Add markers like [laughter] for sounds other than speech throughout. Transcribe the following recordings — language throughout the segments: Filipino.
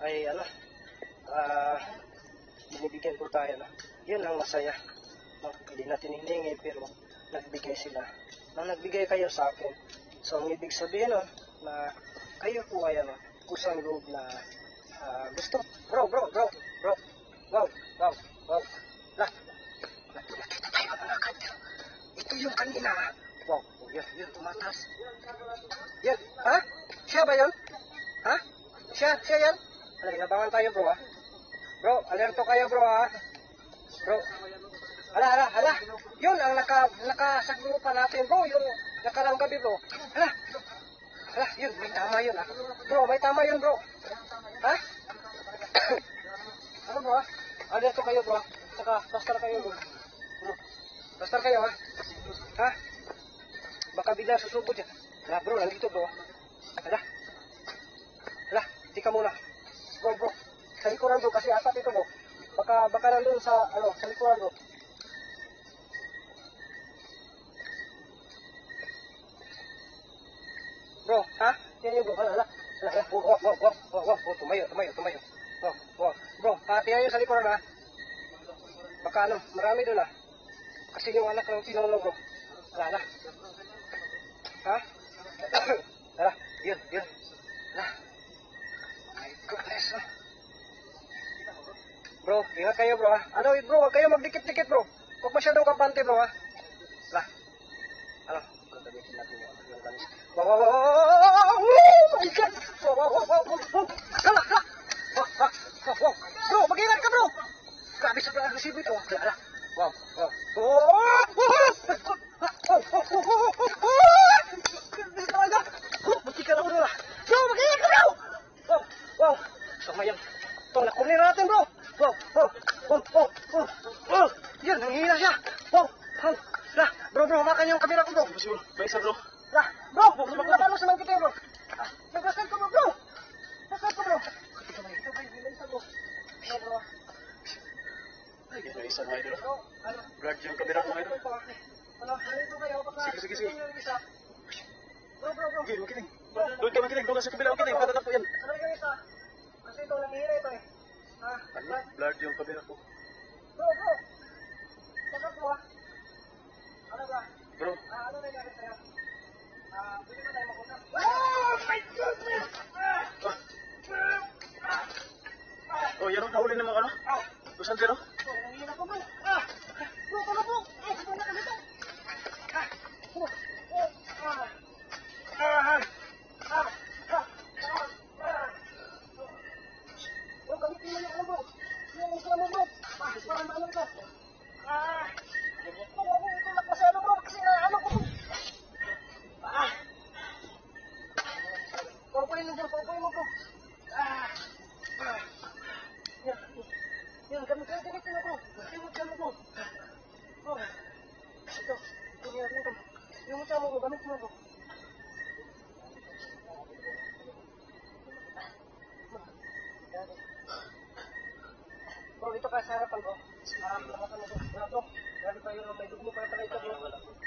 ay ano, ah, binibigyan po tayo na. Yun ang masaya. Hindi natin hiningi pero nagbigay sila. Nang nagbigay kayo sa akin. So, ang ibig sabihin no, na kayo po ay ano, kusang loob na ah, gusto. Bro, bro, bro, bro. Wow, wow, wow. La. Ito yung kanina. Wow, yun, yun, tumatas. Yan, ha? Siya ba yun? Ha? Siya, siya yan? Ala, inabangan tayo bro ha. Bro, alerto kayo bro ha. Bro. Hala, hala, hala. Yun ang naka, nakasaglupan natin bro. Yung nakarang gabi bro. Hala. Hala, yun, may tama yun ha. Bro, may tama yun bro. Ha? [coughs] ano bro ha? Alerto kayo bro ha. Saka, pastar kayo bro. Bro, pastar kayo ha. Ha? Baka bigla susubod yan. Hala bro, nandito bro. Hala. Hala, Baka, baka nandun sa, ano, sa likuran bro. Bro, ha? Yan yung bro. Hala, hala. Hala, hala. Oh, oh, oh, oh, oh, oh, oh, tumayo, tumayo, tumayo. Oh, oh. Bro, hati yung sa likuran ha. Baka ano, marami doon ha. Kasi yung anak ng tinolo bro. Hala, hala. Ha? [coughs] Hala, yun, yun. Hala. My goodness. ah. Bro, ingat kayo bro ha. Ano bro, huwag kayo magdikit-dikit bro. Huwag masyadong kampante bro ha. Lah. Ano? Gagamitin natin yung ano, Okay, makinig. Doon ka makinig, doon ka sa kabila. Okay, patatak po yan. Ano yung isa? Kasi ito, nanghihina ito eh. Ano? Blood yung kamera ko. Bro, bro. Sakit mo ah. Ano ba? Bro, Ah, ano nangyari sa'yo? Ah, pwede ba tayo mag-usap? Oh my goodness! oh, yan ang nahuli ng mga ano? Ah, Kusan zero? Yung mutya mo bro, gamit mo bro. Bro, dito ka sa harapan bro. Marami na bro. Bro, bro. Grabe yun, may dugo pa pala ito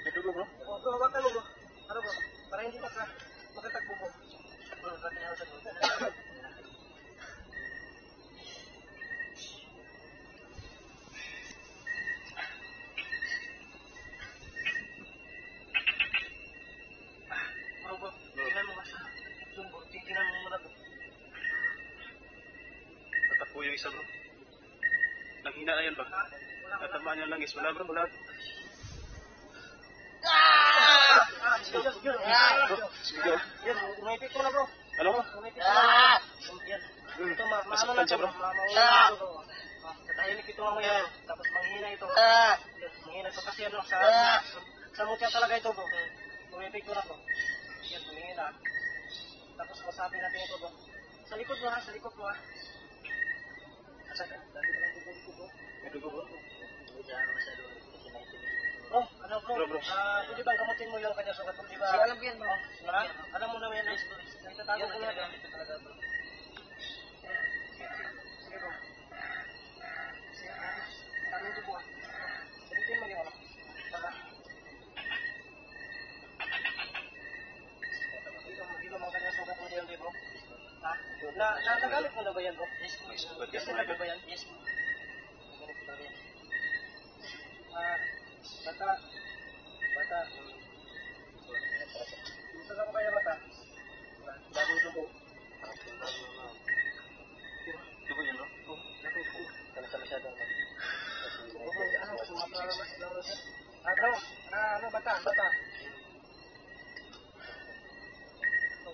yung isa bro. Nanghina na yan ba? Natamaan yung langis. Wala bro, wala. Ah! Bro, sige bro. Ko na bro. Ano? Ko na. Ito, ma maano na bro. bro. Ah, Tatahimik ito mamaya. Tapos manghina ito. Yan, Manghina ito kasi ano, sa, mutya talaga ito bro. Umipit ko na bro. Yan, manghina. Tapos masabi natin ito bro. Sa likod mo ha, sa likod mo ha. Bro. May dugo bro. Oh, ano bro? Bro, bro. Ah, pwede bang gamutin mo yung kanya sugat mo, di ba? Sige, alam ko yan, bro. Ha? Alam mo na yan, eh. Naitatago ko yan. eh. Sige Na, na, nagamit mo na ba yan, bro? Yes, sugat Yes, na ba yan? Yes. Nagamit mo na ba yan? Ah, bata. Bata. Gusto na ko kaya bata? Tubo. Dugo yan, bro. Masyado. Ano, ano, bata, bata.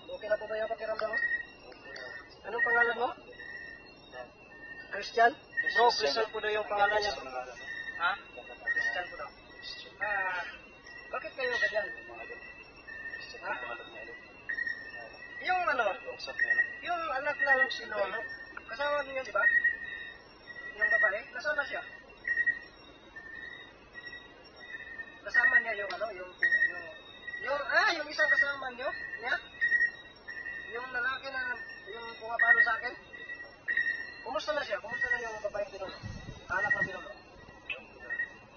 Okay na po ba yung pakiramdam mo? Anong pangalan mo? Christian? Bro, Christian po daw yung pangalan niya. Ha? Christian po daw. Ah, bakit kayo ganyan? Ha? Yung ano, no? yung anak ng sino, ano? Kasama niyo, di ba? Yung babae, nasaan na siya? Kasama niya yung ano, yung, yung, yung, ah, yung isang kasama niyo, niya? Yung lalaki na, yung pumapalo sa akin? Kumusta na siya? Kumusta na yung babae pinuno? Anak ng pinuno?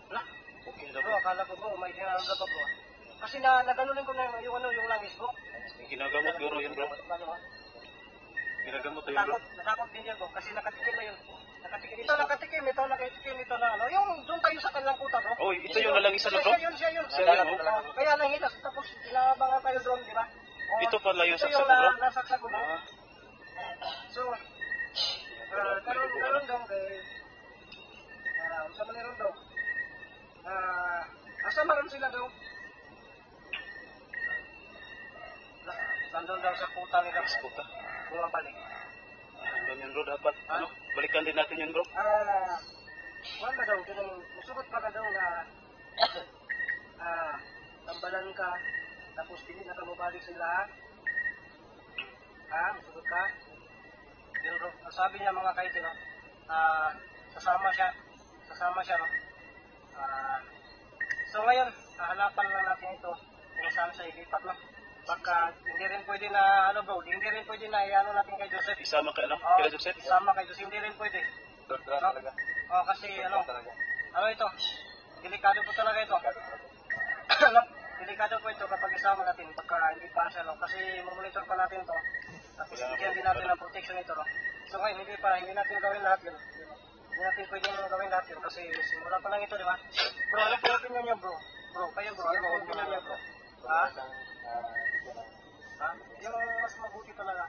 Wala. Okay na, Bro, akala ko bro, may kinaramdam pa bro. Kasi na, naganunin ko na yung, yung ano, yung langis bro. Ginagamot, bro, yun, bro. Ah? Ginagamot na yun, bro. Natakot, din yan bro, kasi nakatikim na yun. Nakatikim. Ito nakatikim, ito nakatikim, ito na ano. Yung doon tayo sa kanilang kuta bro. Oy, ito yung nalangisan na, bro? Siya yun, siya yun. Siya yun, oh. Oh, Kaya nangitas, tapos inabangan tayo doon, di ba? Oh, Ito pala yung ito saksak yung mo, bro? na- nasaksak ko bro. Karon karon daw sa daw. Ah, asa maron sila daw? Nandun daw sa kuta nila. puta. Bumabalik. Hanggang yun, bro, dapat. Ano? Balikan din natin. Ah, ba daw, musugot pa ka daw na ah, tambalan ka, tapos hindi na ka mabalik sila. Ha, musugot ka. Yun bro, ang sabi niya mga kaiti, no, ah, sasama siya, sasama siya, no. Ah, so ngayon, hahanapan lang natin ito kung saan siya ilipat, no. Baka hindi rin pwede na, ano bro, hindi rin pwede na iano natin kay Joseph. Isama ka, ano? Oo, Kila Joseph? Isama kay Joseph, hindi rin pwede. talaga. Oh, kasi ano, ano ito, delikado po talaga ito. [coughs] delikado po ito kapag isama natin, baka hindi pa siya, no? Kasi mamonitor pa natin to. Tapos bigyan din natin ng protection ito, no? So ngayon, hindi pa, hindi natin gawin lahat yun. Hindi natin pwedeng gawin lahat yun kasi simula pa lang ito, di ba? Bro, ano po opinion niyo, bro? Bro, kayo bro, ano po opinion niyo, bro? Ha? Ha? Yung mas mabuti talaga,